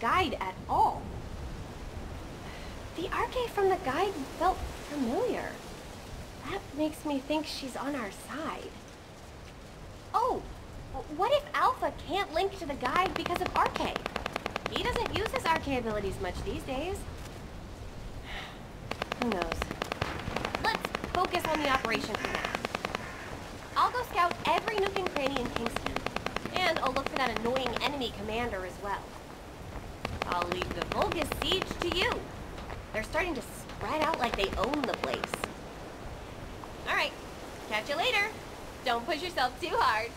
Guide at all. The Arche from the guide felt familiar. That makes me think she's on our side. Oh, what if Alpha can't link to the guide because of Arche? He doesn't use his Arche abilities much these days. Who knows? Let's focus on the operation for now. I'll go scout every nook and cranny in Kingston. And I'll look for that annoying enemy commander as well. I'll leave the Vulgus siege to you. They're starting to spread out like they own the place. Alright, catch you later. Don't push yourself too hard.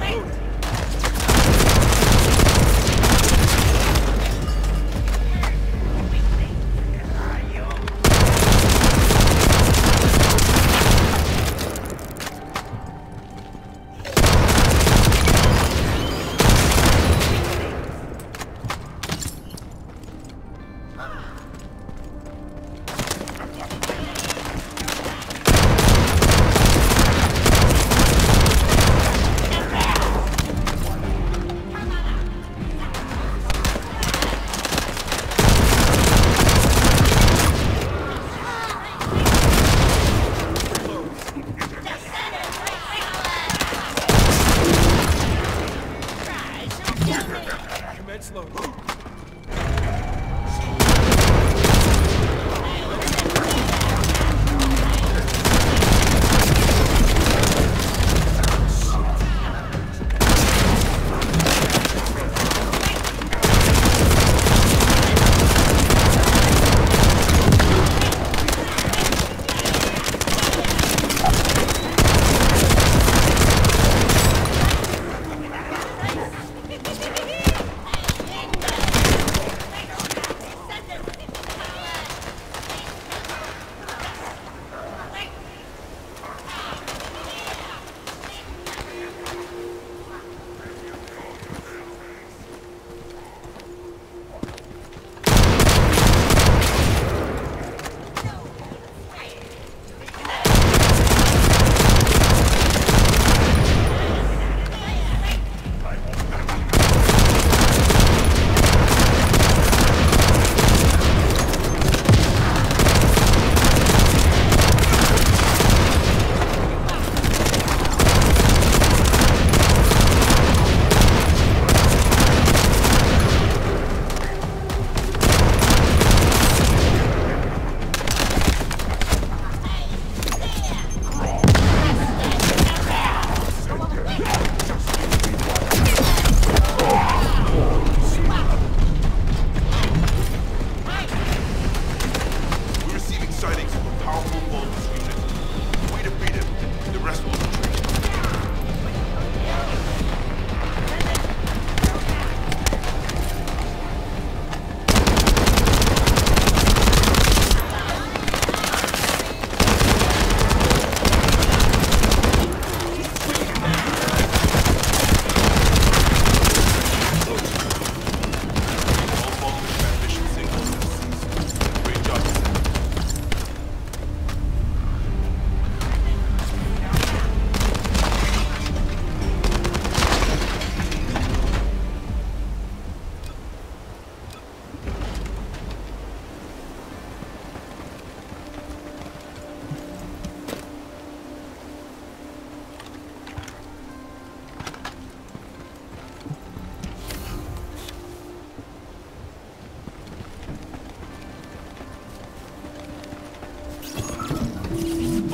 Wait!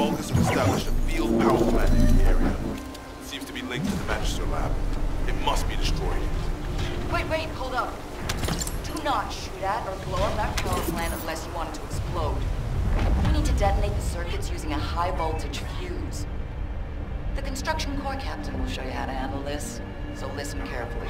We've established a field power plant in the area. It seems to be linked to the Magister lab. It must be destroyed. Wait, wait, hold up. Do not shoot at or blow up that power plant unless you want it to explode. We need to detonate the circuits using a high voltage fuse. The construction corps captain will show you how to handle this, so listen carefully.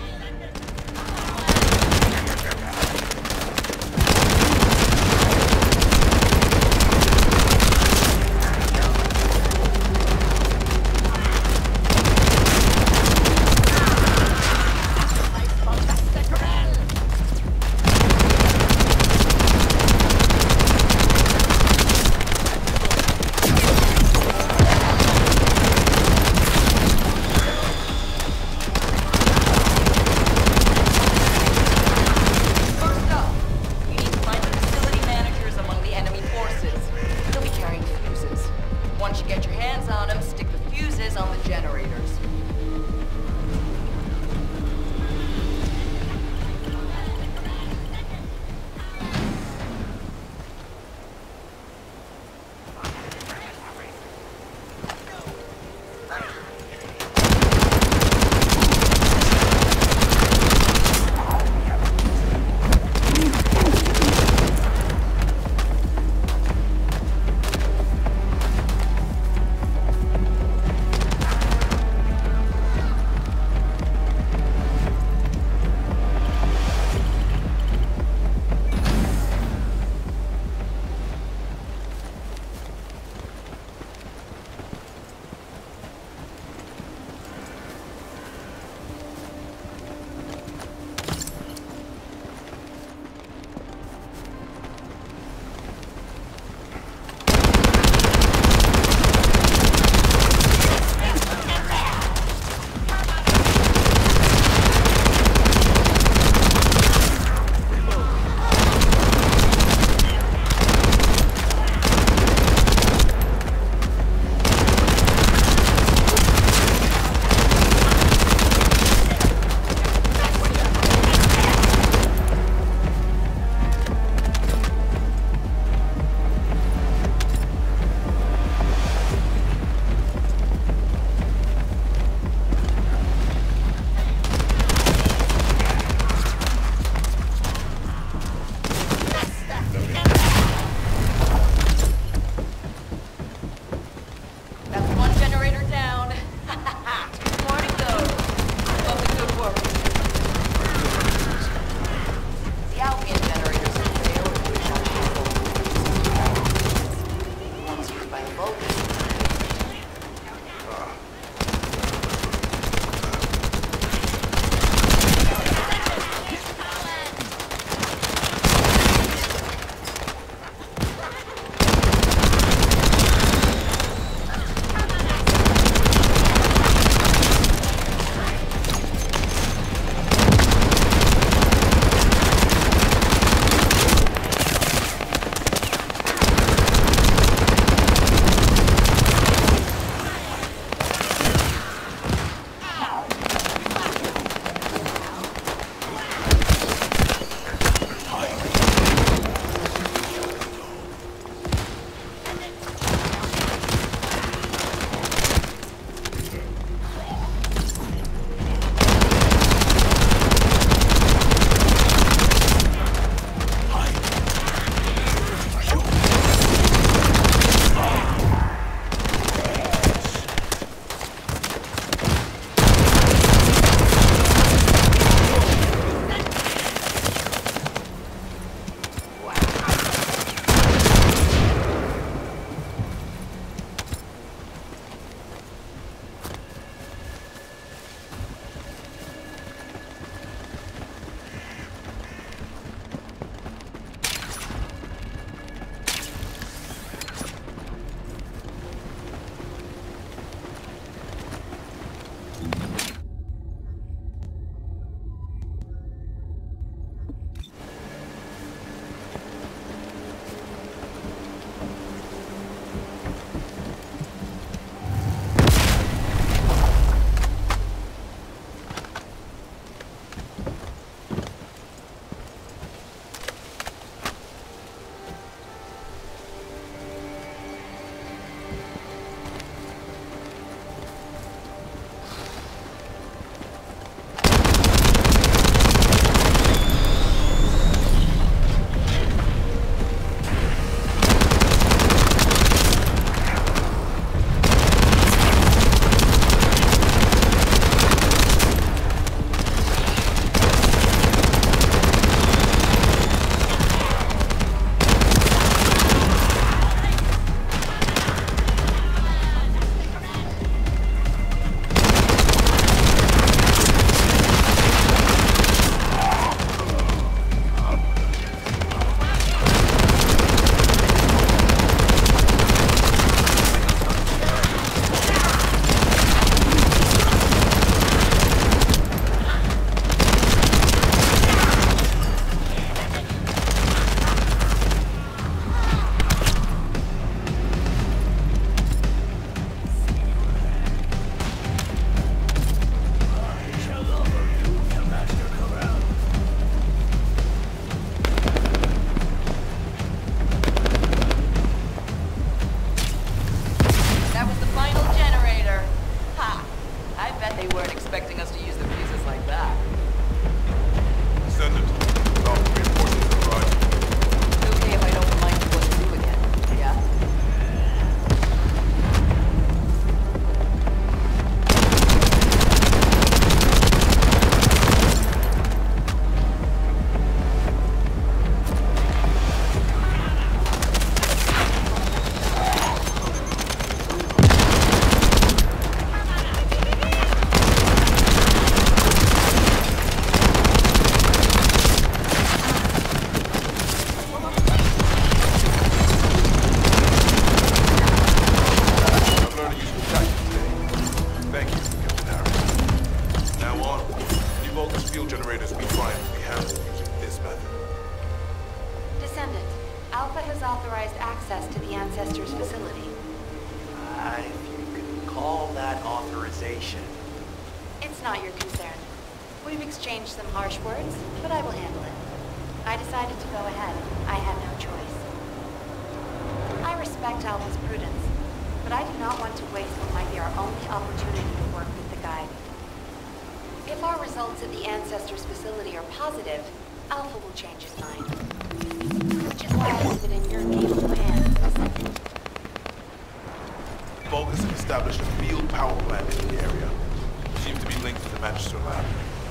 is still.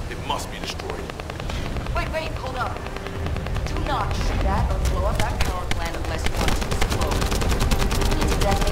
It must be destroyed. Wait, wait, hold up. Do not shoot at or blow up that power plant unless you want to explode. We need to detonate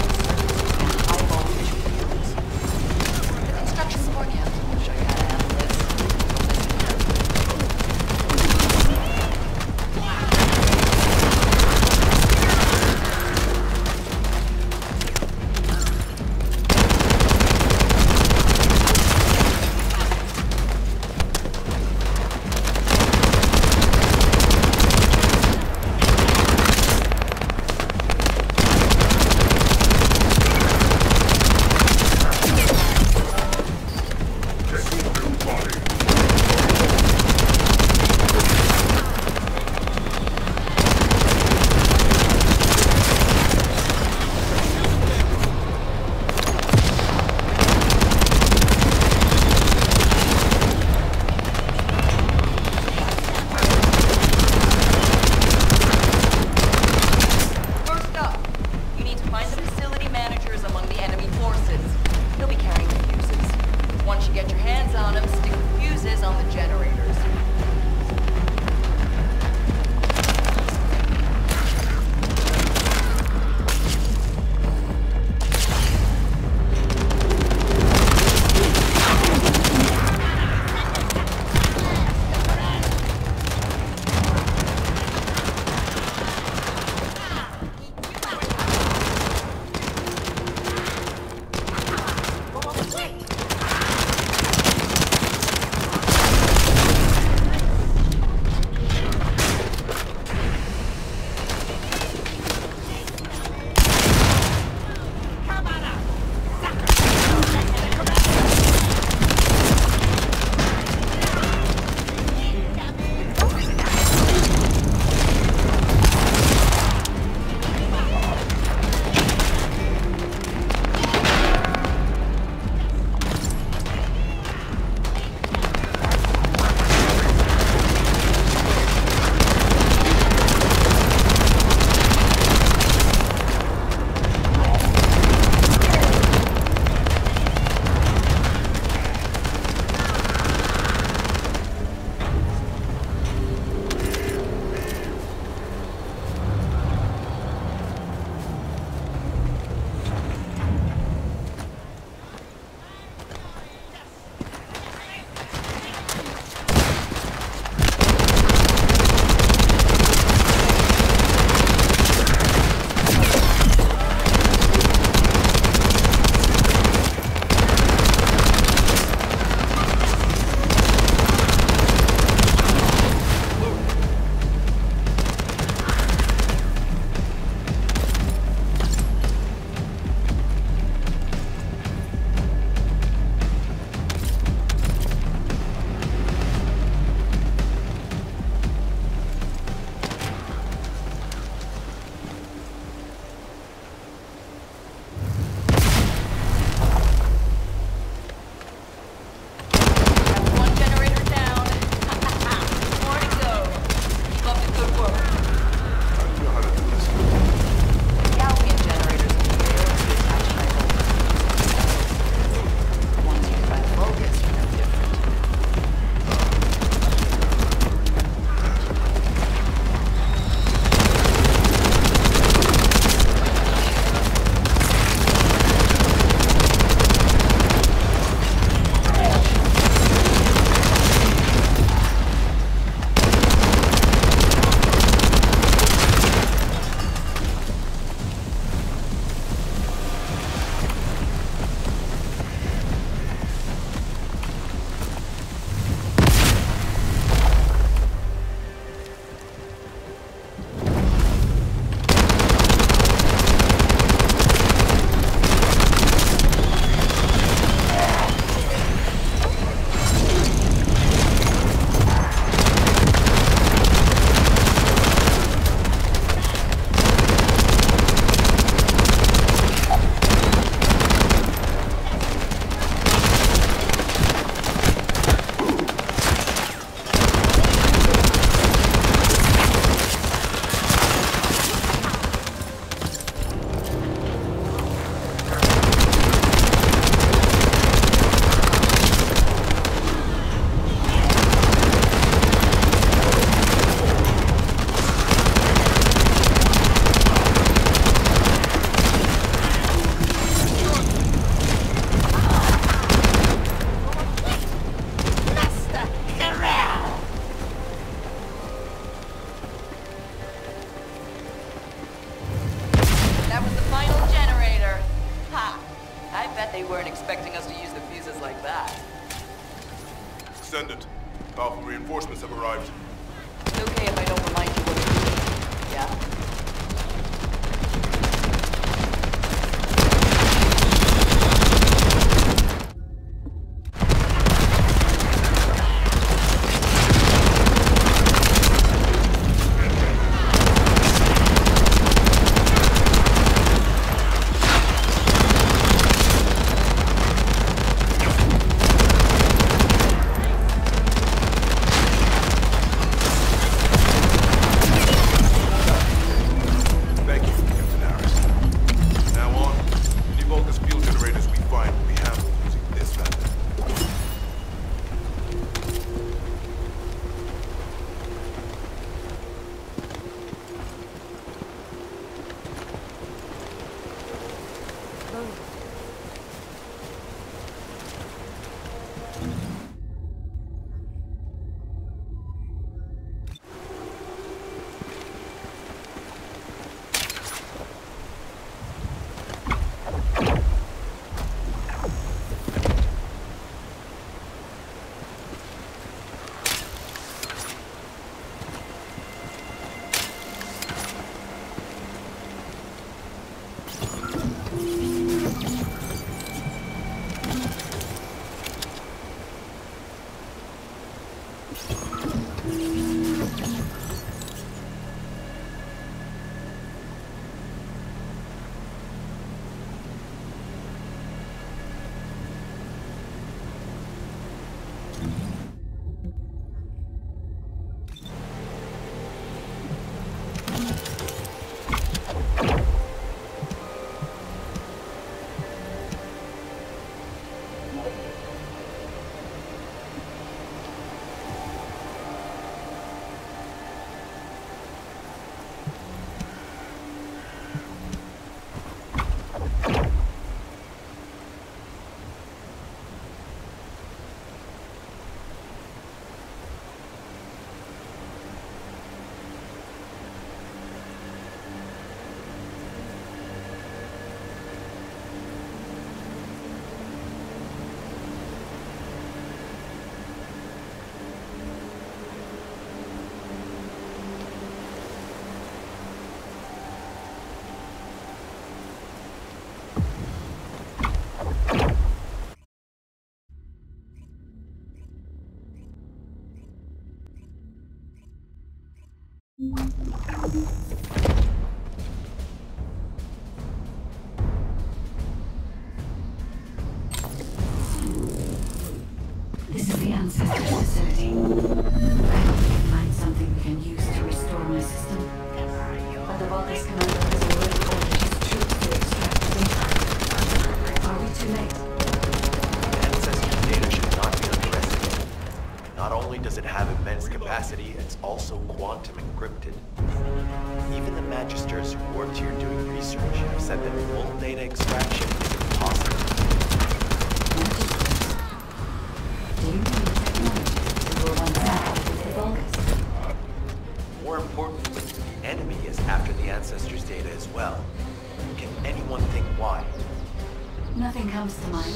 comes to mind.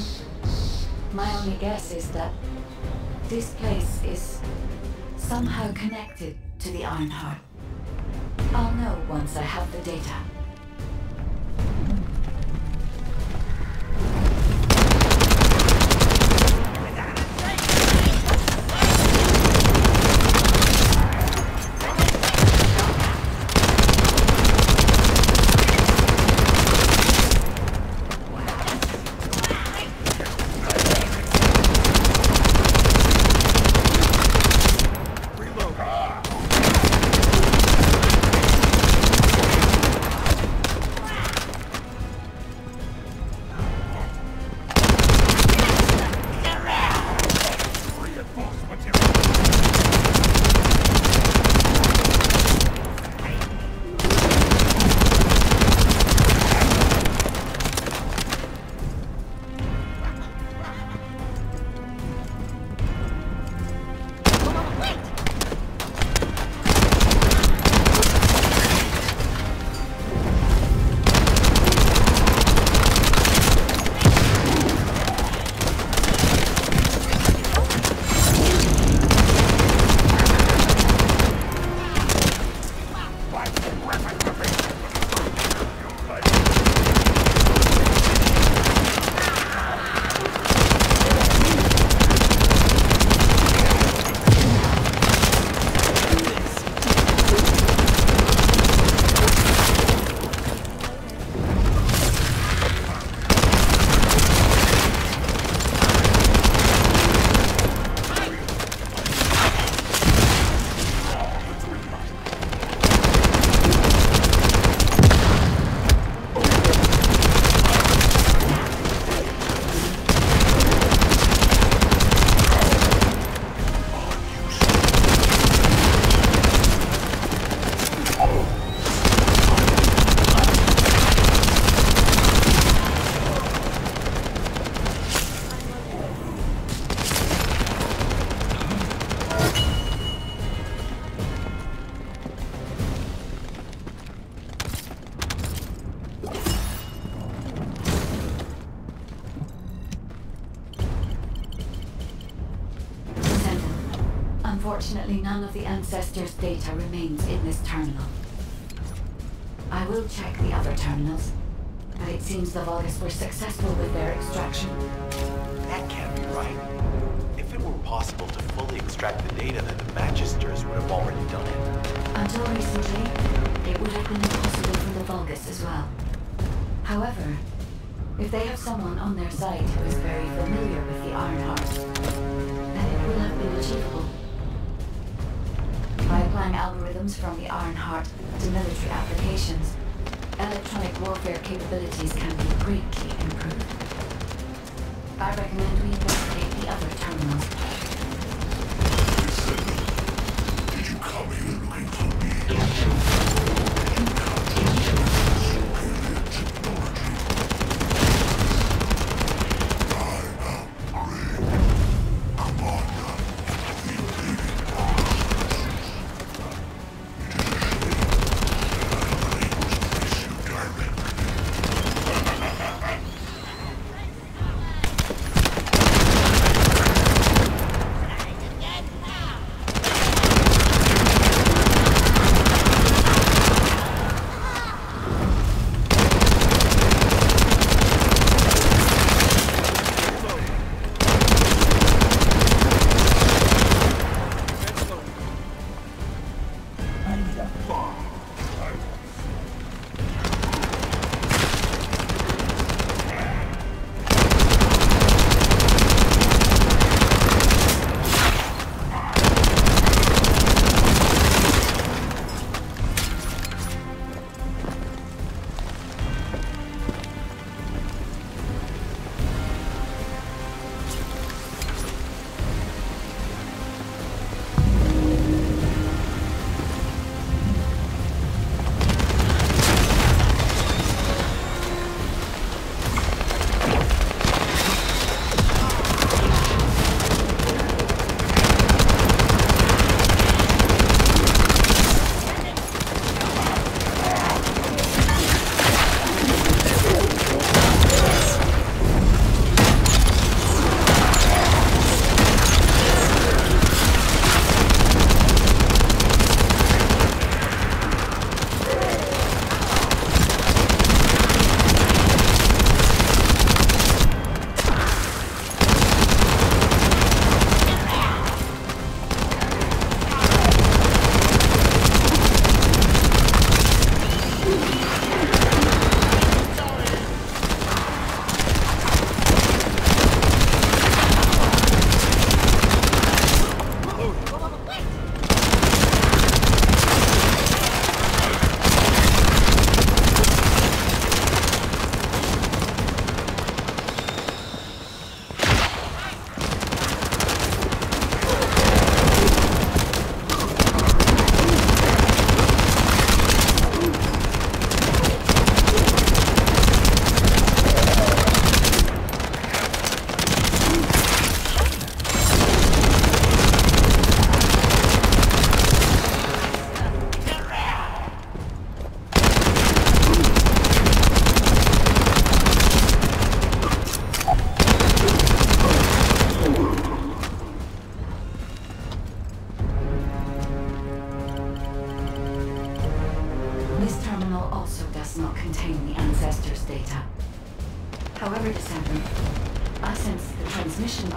My only guess is that this place is somehow connected to the Iron Heart. I'll know once I have the data. Data remains in this terminal. I will check the other terminals, but it seems the Vulgus were successful with their extraction. That can't be right. If it were possible to fully extract the data, then the Magisters would have already done it. Until recently, it would have been impossible for the Vulgus as well. However, if they have someone on their side who is very familiar with the Ironheart, then it will have been achievable. From the Ironheart to military applications, electronic warfare capabilities can be greatly improved. I recommend we investigate the other terminals.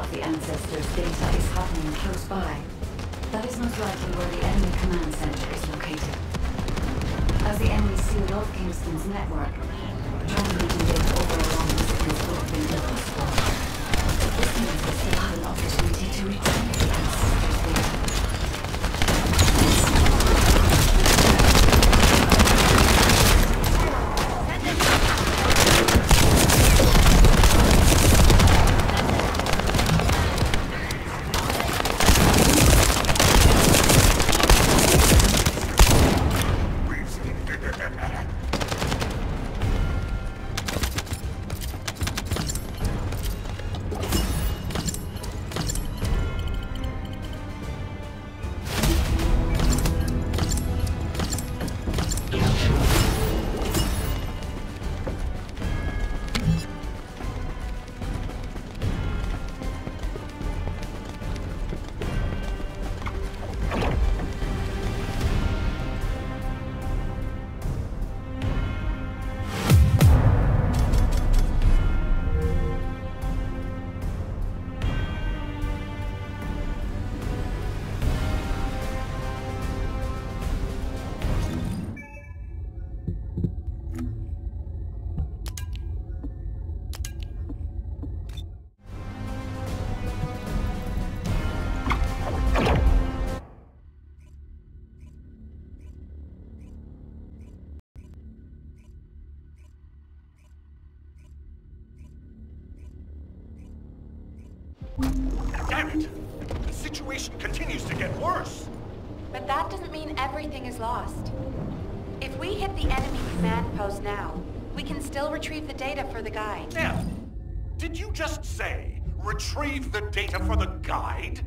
Of the ancestors' data is happening close by. That is most likely where the enemy command center is located. As the enemy sealed off Kingston's network, transmitting data over a long distance would have been impossible. This means they still have an opportunity to retrieve post now, we can still retrieve the data for the guide. Em, did you just say retrieve the data for the guide?